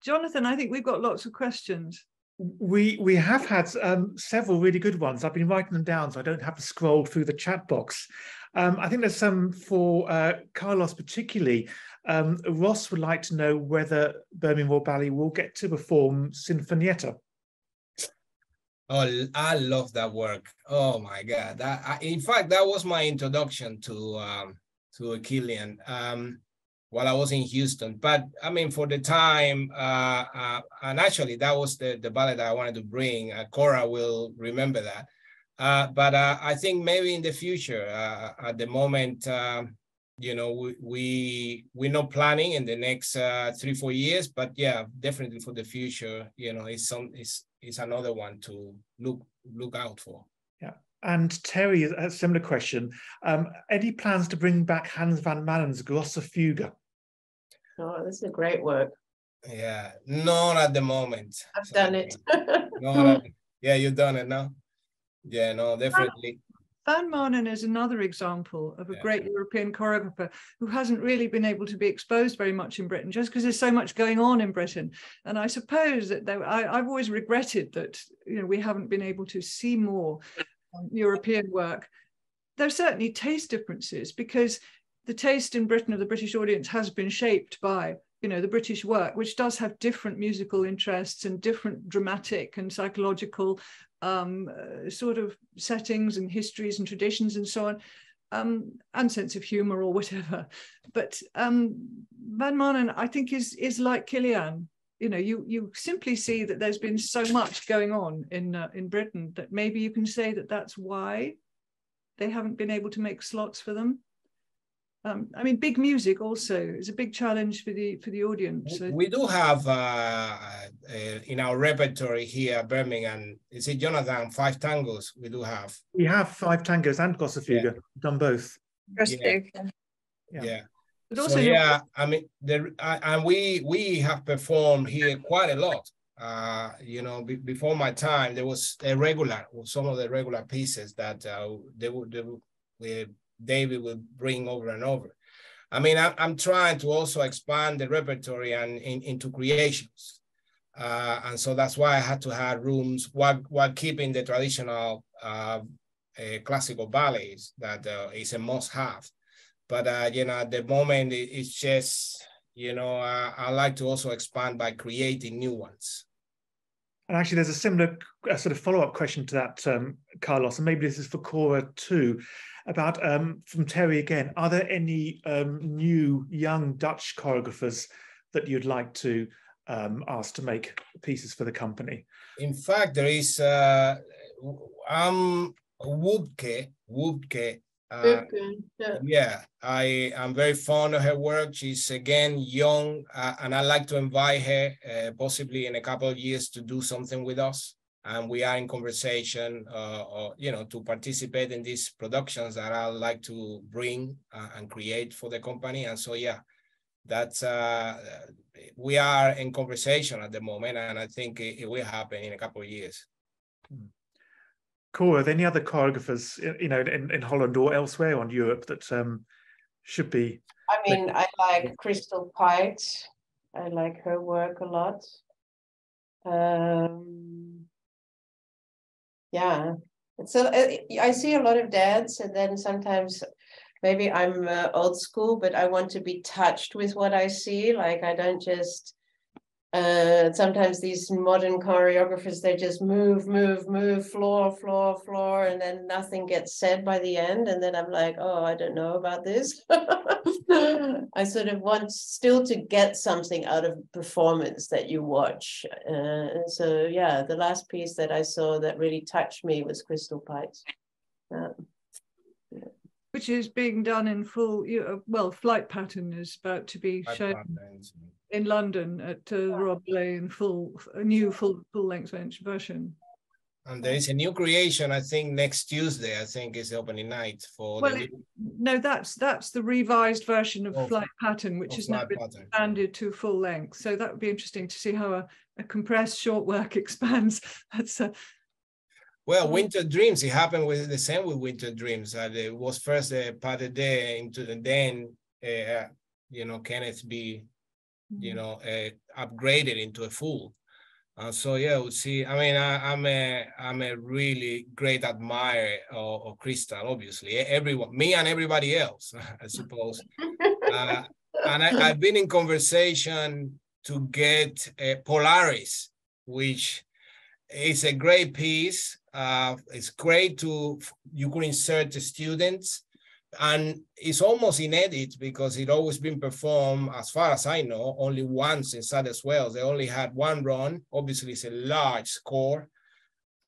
Jonathan, I think we've got lots of questions. We we have had um, several really good ones. I've been writing them down, so I don't have to scroll through the chat box. Um, I think there's some for uh, Carlos particularly. Um, Ross would like to know whether Birmingham Royal Ballet will get to perform Sinfonietta. Oh, I love that work. Oh my God! I, in fact, that was my introduction to um, to Kylián um, while I was in Houston. But I mean, for the time, uh, uh, and actually, that was the the ballet that I wanted to bring. Uh, Cora will remember that. Uh, but uh, I think maybe in the future, uh, at the moment, um, you know we, we we're not planning in the next uh, three four years but yeah definitely for the future you know it's some it's it's another one to look look out for. Yeah. And terry a similar question. Um any plans to bring back hans van manen's grosse fuge oh this is a great work. Yeah not at the moment. I've done it. No yeah you've done it now yeah no definitely Van Manen is another example of a yeah. great European choreographer who hasn't really been able to be exposed very much in Britain, just because there's so much going on in Britain. And I suppose that there, I, have always regretted that you know we haven't been able to see more um, European work. There are certainly taste differences because the taste in Britain of the British audience has been shaped by you know the british work which does have different musical interests and different dramatic and psychological um, uh, sort of settings and histories and traditions and so on, um, and sense of humor or whatever. But um, Van Manen, I think, is is like Kylián. You know, you you simply see that there's been so much going on in uh, in Britain that maybe you can say that that's why they haven't been able to make slots for them. Um, I mean, big music also is a big challenge for the for the audience. We do have uh, uh, in our repertory here, Birmingham. Is it Jonathan? Five tangos. We do have. We have five tangos and Grosse Fuge. Yeah. Done both. Yeah. yeah. yeah. But also, so, yeah, I mean, the, uh, and we we have performed here quite a lot. Uh, you know, be, before my time, there was a regular, some of the regular pieces that uh, they would, they would David will bring over and over. I mean, I'm, I'm trying to also expand the repertory and in, into creations. Uh, and so that's why I had to have rooms while, while keeping the traditional uh, uh, classical ballets that uh, is a must have. But, uh, you know, at the moment, it, it's just, you know, I like to also expand by creating new ones. And actually, there's a similar sort of follow up question to that, um, Carlos, and maybe this is for Cora too about um, from Terry again. Are there any um, new young Dutch choreographers that you'd like to um, ask to make pieces for the company? In fact, there is uh, um, Wubkje. Wubkje Uh, yeah. yeah. I am very fond of her work. She's again young, uh, and I'd like to invite her, uh, possibly in a couple of years, to do something with us. And we are in conversation, uh, or, you know, to participate in these productions that I'd like to bring uh, and create for the company. And so, yeah, that's uh, we are in conversation at the moment, and I think it, it will happen in a couple of years. Hmm. Cool. Are there any other choreographers, you know, in, in Holland or elsewhere on Europe that um, should be? I mean, I like Crystal Pite. I like her work a lot. Um, yeah, it's a, I see a lot of dance, and then sometimes maybe I'm uh, old school, but I want to be touched with what I see. Like I don't just uh, sometimes these modern choreographers they just move move move floor floor floor and then nothing gets said by the end and then i'm like oh i don't know about this i sort of want still to get something out of performance that you watch. Uh, and so yeah the last piece that i saw that really touched me was crystal pite's. Uh, which is being done in full well flight pattern is about to be flight shown patterns in London at uh, the Royal Ballet in full, a new full full length version. And there is a new creation, I think next Tuesday, I think is the opening night for well, it, no, that's that's the revised version of, Flight Pattern, which is now been expanded to full length. So that would be interesting to see how a, a compressed short work expands. That's a well, Winter Dreams, it happened with the same with Winter Dreams. Uh, it was first a uh, pas de deux into the then, uh, you know, Kenneth B you mm-hmm. know, uh, upgraded into a full. Uh, so yeah, we'll see. I mean, I, am a I'm a really great admirer of, of, Crystal. Obviously, everyone, me and everybody else, I suppose. uh, and I, have been in conversation to get uh, Polaris, which is a great piece. Uh, it's great to you could insert the students and it's almost inedit because it always been performed, as far as I know, only once in Sadler's Wells. They only had one run. Obviously, it's a large score,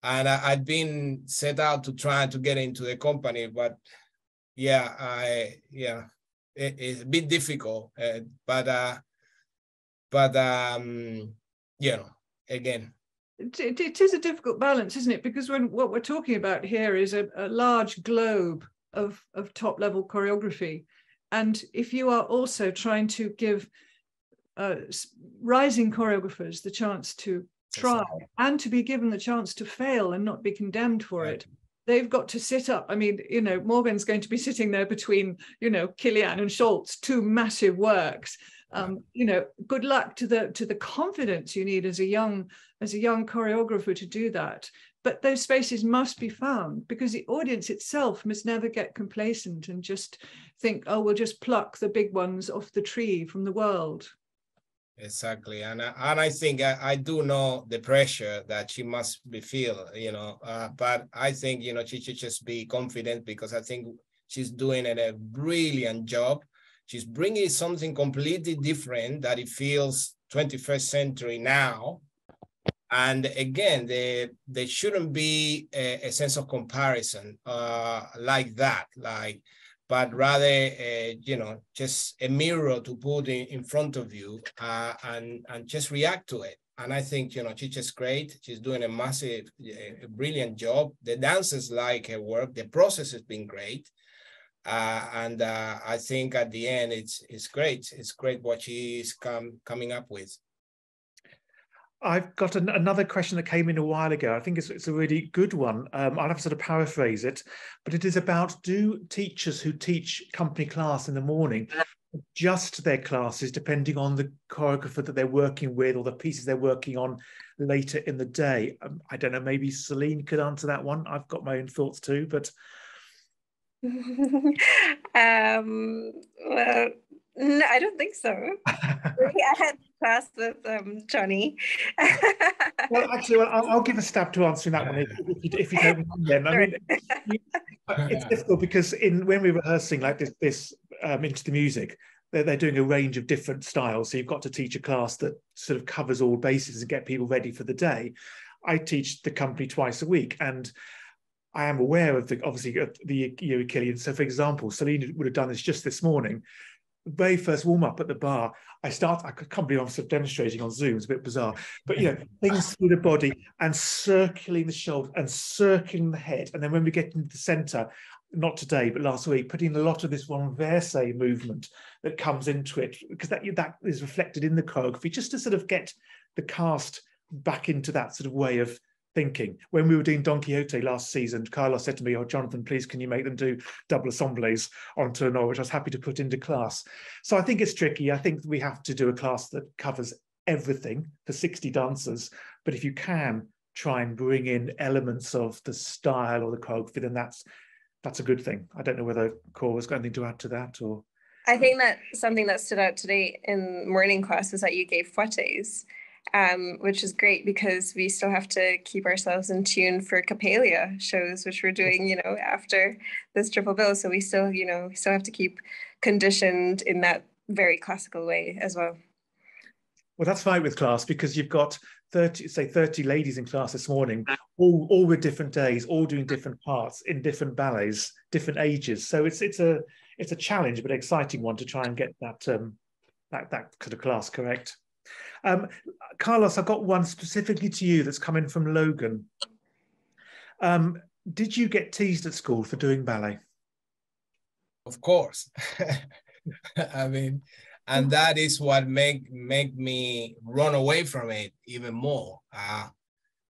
and I, had been set out to try to get into the company, but yeah, I yeah, it, it's a bit difficult. Uh, but uh, but um, you know, again, it, it is a difficult balance, isn't it? Because when what we're talking about here is a, a large globe of, of top level choreography. And if you are also trying to give uh, rising choreographers the chance to try and to be given the chance to fail and not be condemned for right. it, they've got to sit up. I mean, you know, Morgann's going to be sitting there between, you know, Kylián and Scholz, two massive works. Um, you know, good luck to the to the confidence you need as a young as a young choreographer to do that but those spaces must be found because the audience itself must never get complacent and just think oh we'll just pluck the big ones off the tree from the world. Exactly and I, and I think I, I do know the pressure that she must be feel you know uh, but I think you know she should just be confident because I think she's doing a brilliant job. She's bringing something completely different that it feels 21st century now and again, there, there shouldn't be a, a sense of comparison uh, like that, like, but rather, uh, you know, just a mirror to put in, in front of you uh, and, and just react to it. And I think, you know, she's just great. She's doing a massive, a brilliant job. The dancers like her work. The process has been great. Uh, and uh, I think at the end, it's it's great. It's great what she's come coming up with. I've got an, another question that came in a while ago. I think it's, it's a really good one. Um, I'll have to sort of paraphrase it, but it is about do teachers who teach company class in the morning adjust their classes depending on the choreographer that they're working with or the pieces they're working on later in the day? Um, I don't know, maybe Céline could answer that one. I've got my own thoughts too, but. um, well, no, I don't think so. I had class with um, Johnny. well, actually, well, I'll, I'll, give a stab to answering that one if, if, you, if you, don't mind. Then I mean, it's difficult because in when we're rehearsing like this, this um, into the music, they're, they're doing a range of different styles. So you've got to teach a class that sort of covers all bases and get people ready for the day. I teach the company twice a week, and I am aware of the obviously the you know, Achillean. So, for example, Céline would have done this just this morning. Very first warm up at the bar, I start. I can't believe I'm sort of demonstrating on Zoom. It's a bit bizarre, but you know, things through the body and circling the shoulder and circling the head, and then when we get into the centre, not today, but last week, putting a lot of this renverse movement that comes into it, because that that is reflected in the choreography, just to sort of get the cast back into that sort of way of thinking. When we were doing Don Quixote last season, Carlos said to me, "Oh, Jonathan, please, can you make them do double assemblés onto an which I was happy to put into class. So I think it's tricky. I think we have to do a class that covers everything for 60 dancers. But if you can try and bring in elements of the style or the choreography, then that's that's a good thing. I don't know whether Cora has got anything to add to that or. I think that something that stood out today in morning class was that you gave fouettes, um, which is great because we still have to keep ourselves in tune for Coppelia shows, which we're doing, you know, after this triple bill. So we still, you know, still have to keep conditioned in that very classical way as well. Well, that's fine with class because you've got 30, say 30 ladies in class this morning, all, all with different days, all doing different parts in different ballets, different ages. So it's it's a it's a challenge, but exciting one to try and get that um, that that sort of class correct. Um, Carlos, I've got one specifically to you that's coming from Logan. Um, did you get teased at school for doing ballet? Of course. I mean, and that is what make make me run away from it even more. Uh,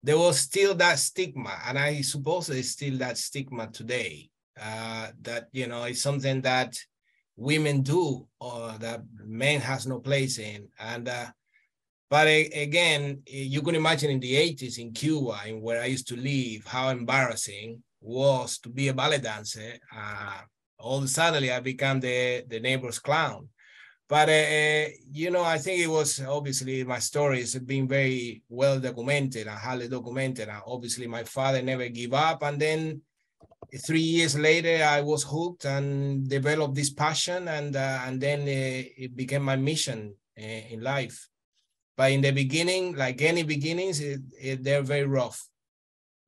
there was still that stigma, and I suppose there's still that stigma today. Uh, that you know it's something that women do or that men has no place in, and uh, but again, you can imagine in the 80s in Cuba, in where I used to live, how embarrassing was to be a ballet dancer. Uh, all of a sudden, I became the, the neighbor's clown. But, uh, uh, you know, I think it was obviously my story has been very well documented and highly documented. And obviously, my father never gave up. And then three years later, I was hooked and developed this passion. And, uh, and then uh, it became my mission uh, in life. But in the beginning, like any beginnings, it, it, they're very rough.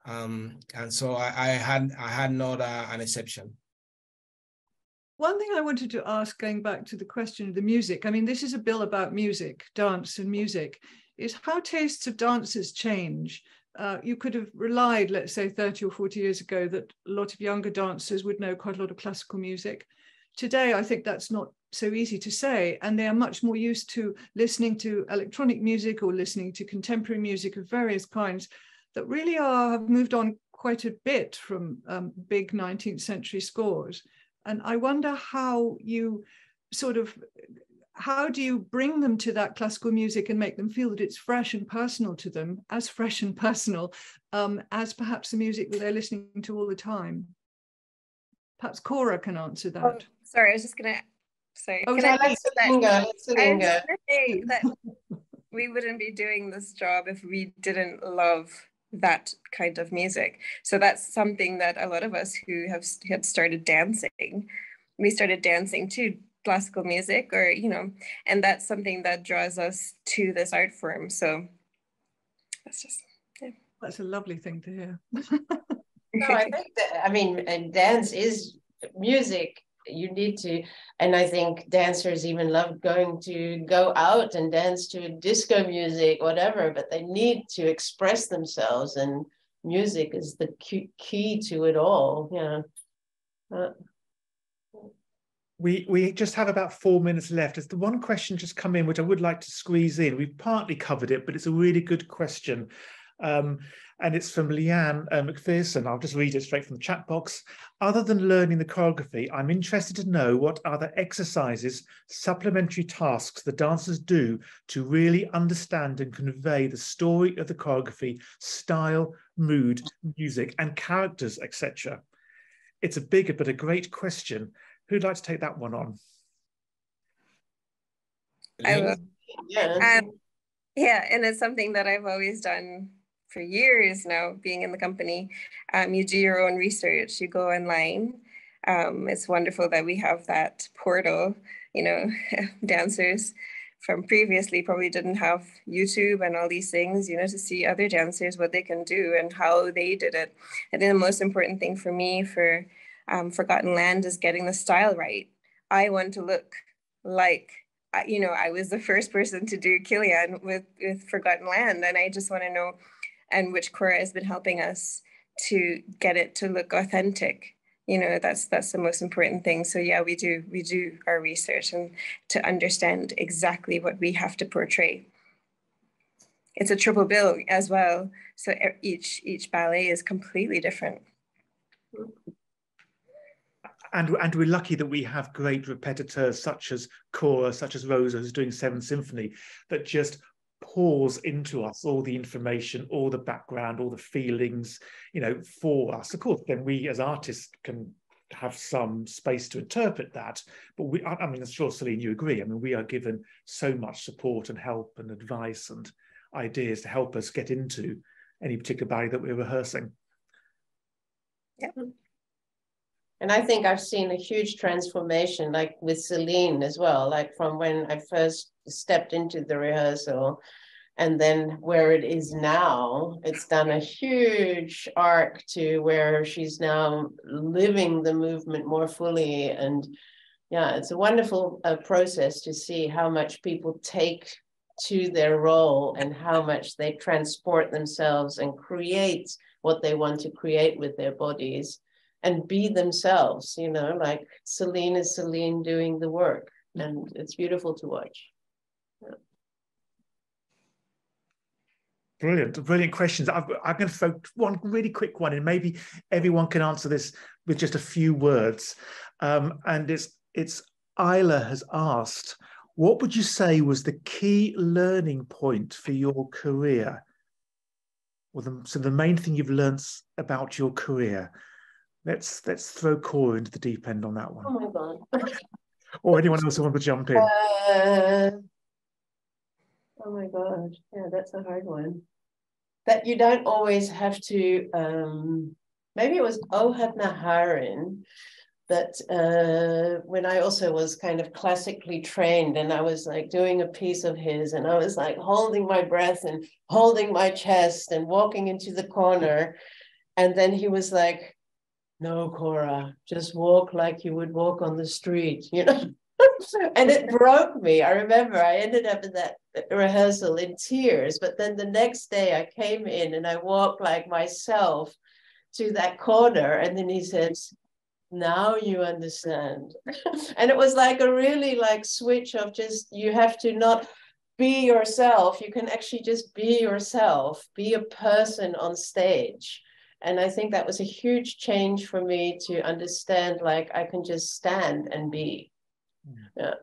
Um, and so I, I, had I had not uh, an exception. One thing I wanted to ask, going back to the question of the music, I mean, this is a bill about music, dance and music, is how tastes of dancers change. Uh, you could have relied, let's say, 30 or 40 years ago, that a lot of younger dancers would know quite a lot of classical music. Today, I think that's not so easy to say, and they are much more used to listening to electronic music or listening to contemporary music of various kinds that really are have moved on quite a bit from um, big 19th century scores. And I wonder how you sort of how do you bring them to that classical music and make them feel that it's fresh and personal to them, as fresh and personal um, as perhaps the music that they're listening to all the time? Perhaps Cora can answer that. Oh, sorry, I was just gonna. Sorry, oh, can I let's that, let's say that we wouldn't be doing this job if we didn't love that kind of music. So that's something that a lot of us who have had started dancing, we started dancing to classical music or, you know, and that's something that draws us to this art form. So that's just, yeah. That's a lovely thing to hear. no, I think that, I mean, and dance is music you need to and i think dancers even love going to go out and dance to disco music whatever but they need to express themselves and music is the key, key to it all yeah uh, we we just have about four minutes left. There's the one question just come in, which I would like to squeeze in. We've partly covered it, but it's a really good question. Um, and it's from Leanne uh, McPherson. I'll just read it straight from the chat box. Other than learning the choreography, I'm interested to know what other exercises, supplementary tasks the dancers do to really understand and convey the story of the choreography, style, mood, music, and characters, etc. It's a bigger but a great question. Who'd like to take that one on? I will. Yeah. Um, yeah, and it's something that I've always done for years now being in the company. Um, you do your own research, you go online. Um, it's wonderful that we have that portal, you know, dancers from previously probably didn't have YouTube and all these things, you know, to see other dancers what they can do and how they did it. I think the most important thing for me for um, Forgotten Land is getting the style right. I want to look like you know I was the first person to do Kylián with with Forgotten Land, and I just want to know, and which Cora has been helping us to get it to look authentic. You know that's that's the most important thing. So yeah we do we do our research and to understand exactly what we have to portray. It's a triple bill as well. So each each ballet is completely different. And and we're lucky that we have great repetitors such as Cora, such as Rosa, who's doing Seventh Symphony, that just pours into us all the information, all the background, all the feelings, you know, for us. Of course, then we as artists can have some space to interpret that. But we, I mean, I'm sure Céline, you agree. I mean, we are given so much support and help and advice and ideas to help us get into any particular body that we're rehearsing. Yeah. And I think I've seen a huge transformation, like with Céline as well, like from when I first stepped into the rehearsal and then where it is now it's done a huge arc to where she's now living the movement more fully. And yeah it's a wonderful uh, process to see how much people take to their role and how much they transport themselves and create what they want to create with their bodies and be themselves you know like celine is celine doing the work. And it's beautiful to watch Brilliant, brilliant questions. I've, I'm going to throw one really quick one, and maybe everyone can answer this with just a few words. Um, and it's it's Isla has asked, what would you say was the key learning point for your career? Or the, so the main thing you've learned about your career. Let's let's throw Cora into the deep end on that one. Oh my god. or anyone else who wants to jump in. Uh, Oh my God. Yeah, that's a hard one. That you don't always have to, um, maybe it was Ohad Naharin that uh, when I also was kind of classically trained and I was like doing a piece of his and I was like holding my breath and holding my chest and walking into the corner. And then he was like, no, Cora, just walk like you would walk on the street, you know? And it broke me. I remember I ended up in that rehearsal in tears, but then the next day I came in and I walked like myself to that corner, and then he says, now you understand. And it was like a really like switch of just you have to not be yourself. You can actually just be yourself be a person on stage. And i think that was a huge change for me to understand like i can just stand and be yeah.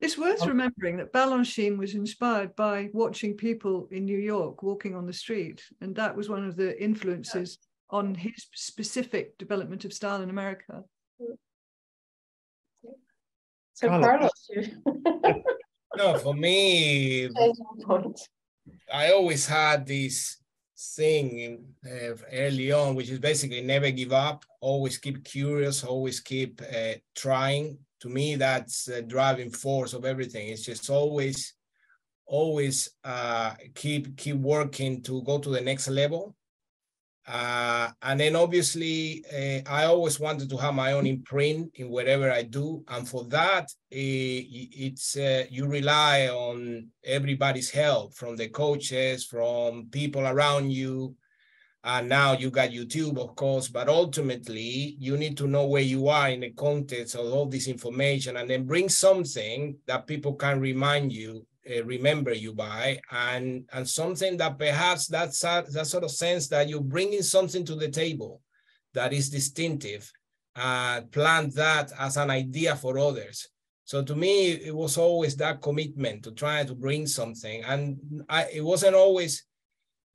It's worth remembering that Balanchine was inspired by watching people in New York walking on the street, and that was one of the influences yeah. on his specific development of style in America. So, Carlos, no, for me, I always had this thing uh, early on, which is basically never give up, always keep curious, always keep uh, trying to me that's the driving force of everything. It's just always always uh, keep keep working to go to the next level. Uh, and then obviously uh, i always wanted to have my own imprint in whatever i do. And for that it's uh, you rely on everybody's help from the coaches from people around you and now you got YouTube, of course, but ultimately you need to know where you are in the context of all this information and then bring something that people can remind you, uh, remember you by, and, and something that perhaps that's that, sort of sense that you're bringing something to the table that is distinctive, uh, plant that as an idea for others. So to me, it was always that commitment to try to bring something. And I, it wasn't always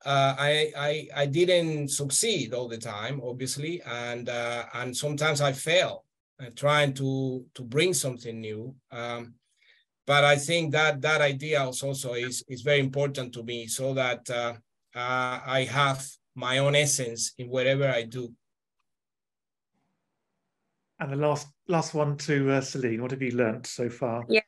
uh, I, I I didn't succeed all the time, obviously, and uh, and sometimes I fail uh, trying to to bring something new. Um, but I think that that idea also is is very important to me, so that uh, uh, I have my own essence in whatever I do. And the last last one to uh, Céline. What have you learned so far? Yeah,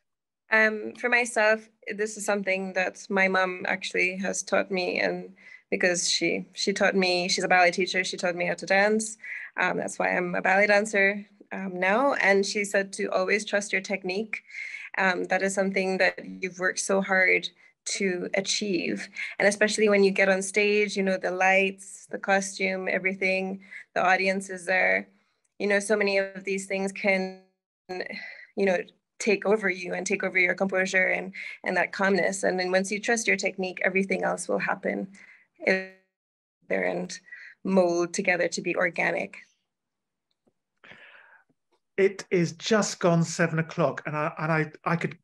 Um, for myself, this is something that my mom actually has taught me, and because she she taught me, she's a ballet teacher. She taught me how to dance. Um, that's why I'm a ballet dancer um, now. And she said to always trust your technique. Um, that is something that you've worked so hard to achieve, and especially when you get on stage, you know the lights, the costume, everything, the audience is there. You know, so many of these things can, you know, take over you and take over your composure and and that calmness. And then once you trust your technique everything else will happen there and mold together to be organic. It is just gone seven o'clock and i and i i could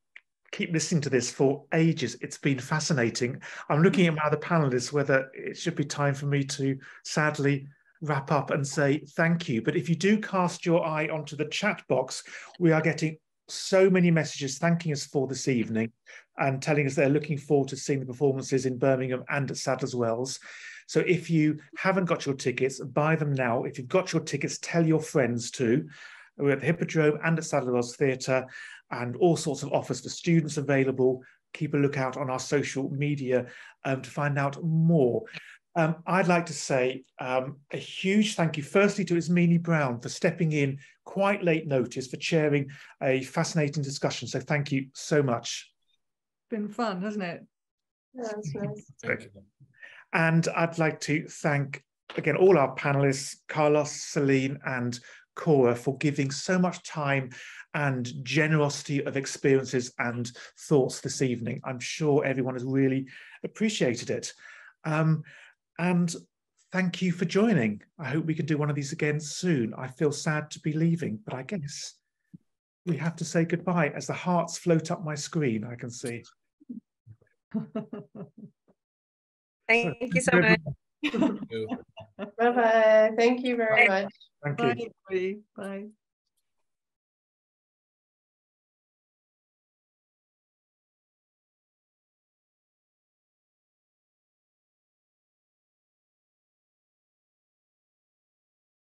keep listening to this for ages. It's been fascinating. I'm looking at my other panelists whether it should be time for me to sadly wrap up and say thank you. But if you do cast your eye onto the chat box we are getting so many messages thanking us for this evening and telling us they're looking forward to seeing the performances in Birmingham and at Sadler's Wells. So if you haven't got your tickets, buy them now. If you've got your tickets, tell your friends too. We're at the Hippodrome and at Sadler's Wells Theatre and all sorts of offers for students available. Keep a lookout on our social media um, to find out more. Um, I'd like to say um, a huge thank you, firstly, to Ismene Brown for stepping in quite late notice for chairing a fascinating discussion. So thank you so much. Been fun, hasn't it? Yeah, nice. Thank you. And I'd like to thank again all our panelists, Carlos, Céline, and Cora, for giving so much time and generosity of experiences and thoughts this evening. I'm sure everyone has really appreciated it. Um, and thank you for joining. I hope we can do one of these again soon. I feel sad to be leaving, but I guess we have to say goodbye as the hearts float up my screen, I can see. thank you so much Bye bye. Thank you very much. Thank Bye, you. everybody. Bye.